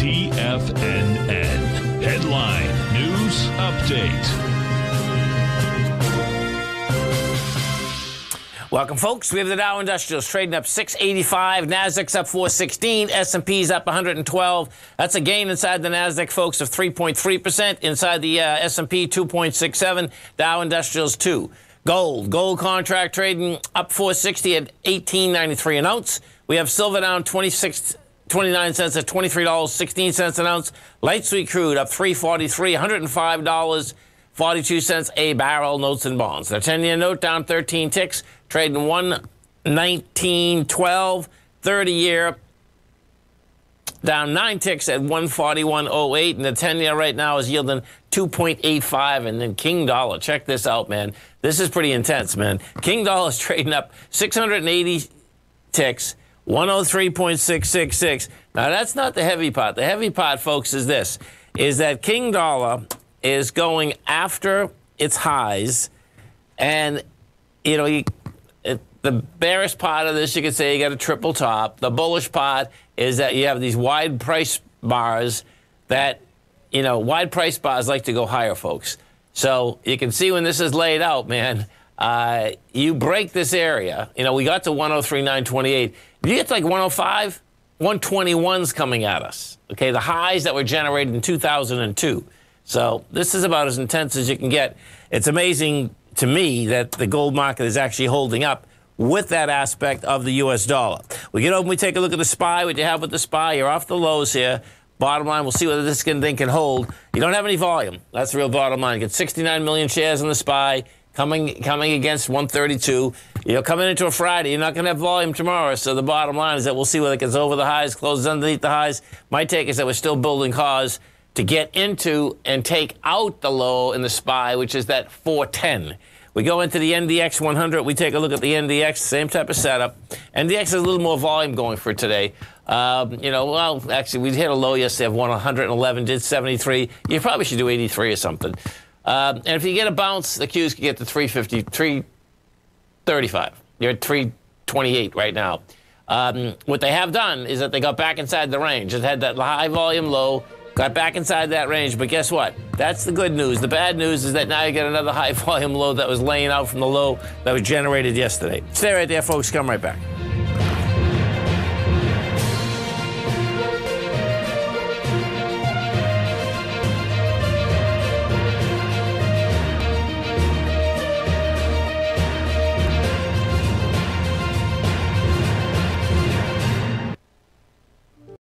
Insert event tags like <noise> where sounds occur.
TFNN. Headline News Update. Welcome, folks. We have the Dow Industrials trading up 685, Nasdaq's up 416, S&P's up 112. That's a gain inside the Nasdaq, folks, of 3.3%. Inside the uh, S&P, 2.67. Dow Industrials 2. Gold, gold contract trading up 460 at 18.93 an ounce. We have silver down 26. 29 cents at $23.16 an ounce. Light sweet crude up 343, $105. 42 a barrel notes and bonds. The 10 year note down 13 ticks, trading 119.12. 30 year down 9 ticks at 141.08. And the 10 year right now is yielding 2.85. And then King Dollar, check this out, man. This is pretty intense, man. King Dollar is <laughs> trading up 680 ticks. 103.666. Now that's not the heavy pot. The heavy pot, folks, is this: is that King Dollar is going after its highs, and you know, you, it, the bearish part of this, you could say you got a triple top. The bullish part is that you have these wide price bars that, you know, wide price bars like to go higher, folks. So you can see when this is laid out, man. Uh, you break this area. You know, we got to 103.928. You get to like 105, 121's coming at us. Okay, the highs that were generated in 2002. So this is about as intense as you can get. It's amazing to me that the gold market is actually holding up with that aspect of the U.S. dollar. We get over we take a look at the SPY. What you have with the SPY, you're off the lows here. Bottom line, we'll see whether this thing can hold. You don't have any volume. That's the real bottom line. You get 69 million shares in the SPY coming coming against 132. You know, coming into a Friday, you're not going to have volume tomorrow. So the bottom line is that we'll see whether it gets over the highs, closes underneath the highs. My take is that we're still building cause to get into and take out the low in the SPY, which is that 410. We go into the NDX 100. We take a look at the NDX, same type of setup. NDX has a little more volume going for today. Um, you know, well, actually, we hit a low yesterday of 111, did 73. You probably should do 83 or something. Um, and if you get a bounce, the Qs can get to 350, 335. You're at 328 right now. Um, what they have done is that they got back inside the range. It had that high volume low, Got back inside that range, but guess what? That's the good news. The bad news is that now you get another <laughs> high volume low that was laying out from the low that was generated yesterday. Stay right there, folks. Come right back.